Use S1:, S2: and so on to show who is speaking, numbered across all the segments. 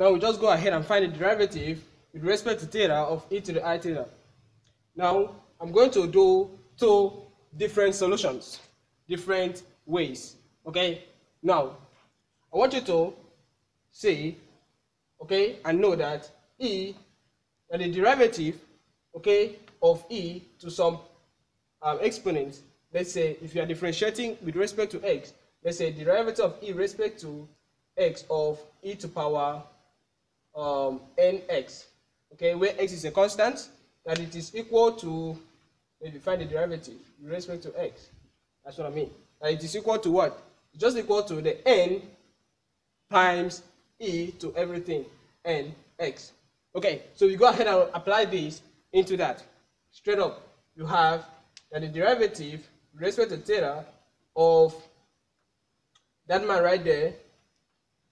S1: Now we just go ahead and find the derivative with respect to theta of e to the i theta. Now I'm going to do two different solutions, different ways. Okay. Now I want you to see, okay, and know that e and the derivative, okay, of e to some um, exponent. Let's say if you are differentiating with respect to x, let's say derivative of e respect to x of e to power um, nx, okay, where x is a constant, that it is equal to, you find the derivative with respect to x, that's what I mean. That it is equal to what? It's just equal to the n times e to everything n x. Okay, so you go ahead and apply this into that. Straight up, you have that the derivative with respect to theta of that man right there,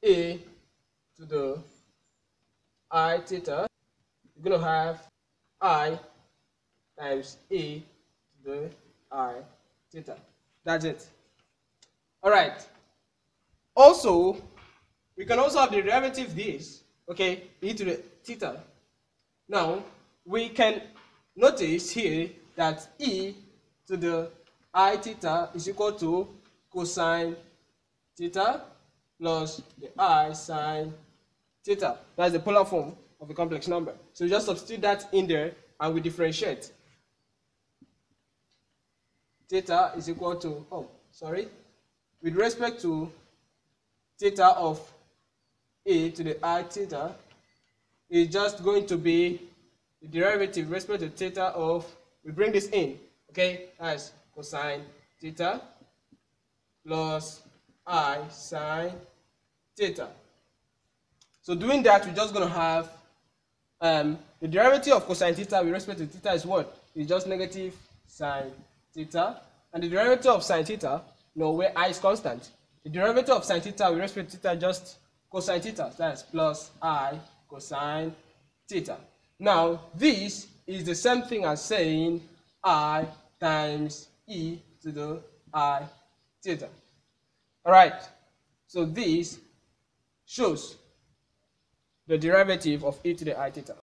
S1: a to the i theta, you're going to have i times a to the i theta. That's it. All right. Also, we can also have the derivative this, okay, e to the theta. Now, we can notice here that e to the i theta is equal to cosine theta plus the i sine theta. That's the polar form of a complex number. So we just substitute that in there and we differentiate. Theta is equal to, oh, sorry, with respect to theta of a to the i theta is just going to be the derivative respect to theta of, we bring this in, okay, as cosine theta plus i sine theta. So doing that, we're just going to have um, the derivative of cosine theta with respect to theta is what? It's just negative sine theta. And the derivative of sine theta, you know, where i is constant. The derivative of sine theta with respect to theta just cosine theta. That's plus i cosine theta. Now, this is the same thing as saying i times e to the i theta. All right. So this shows the derivative of e to the i theta.